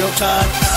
Go time.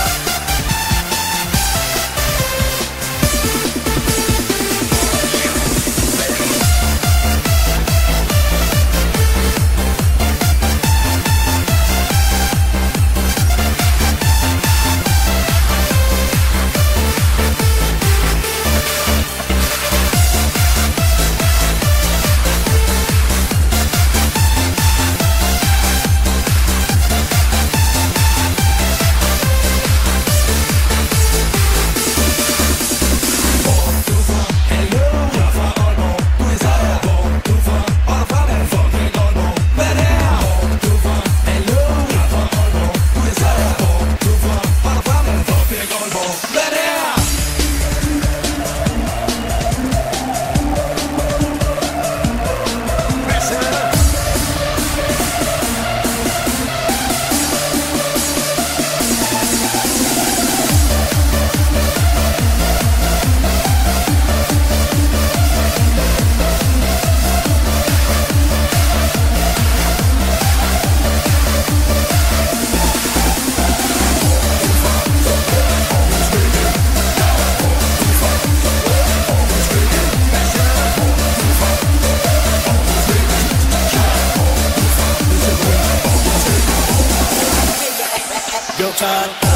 Go time.